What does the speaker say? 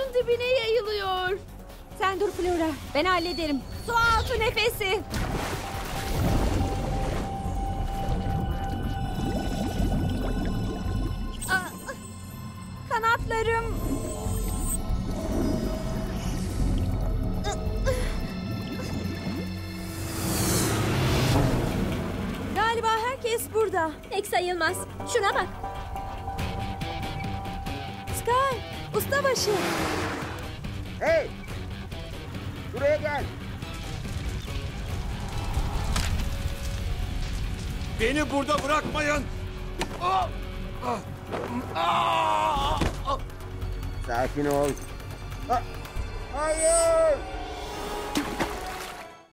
suyun dibine yayılıyor. Sen dur Flora. Ben hallederim. Su altı nefesi. Aa, Kanatlarım. Galiba herkes burada. Pek sayılmaz. Şuna bak. Sky, ustabaşı. Hey! Buraya gel. Beni burada bırakmayın. Ah! Ah! Ah! Ah! Sakin ol. Ha- Hayır!